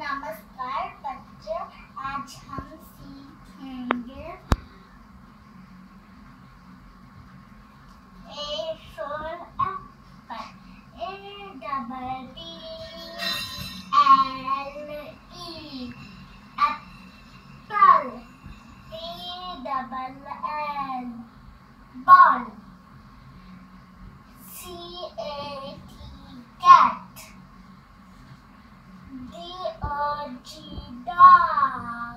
नमस्कार बच्चों, आज हम सीखेंगे A for apple A double L E apple double L ball C A T cat D Reggie Dog.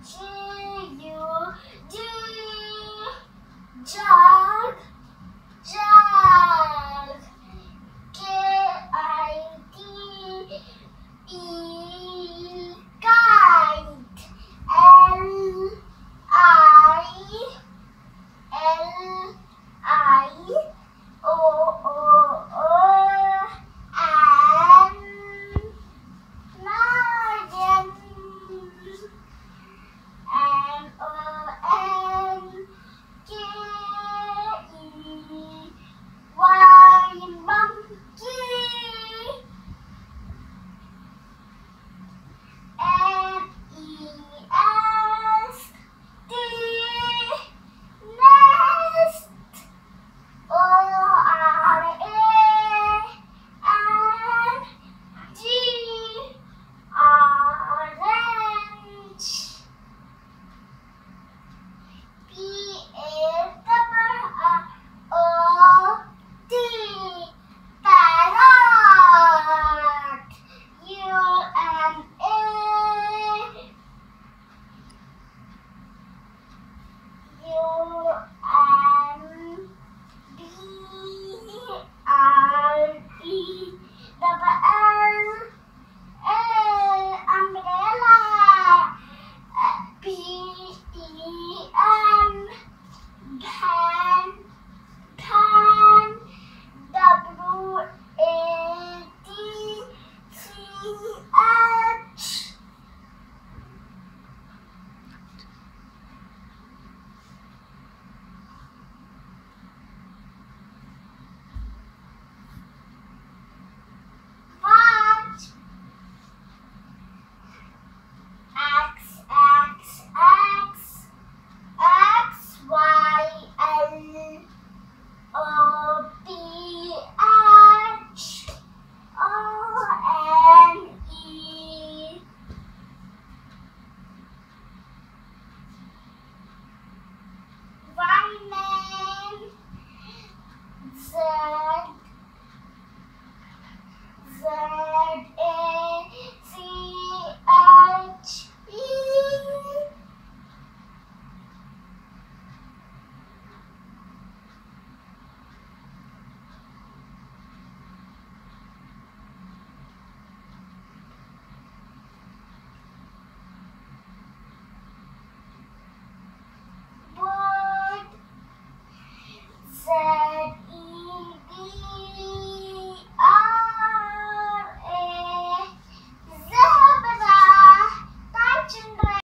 G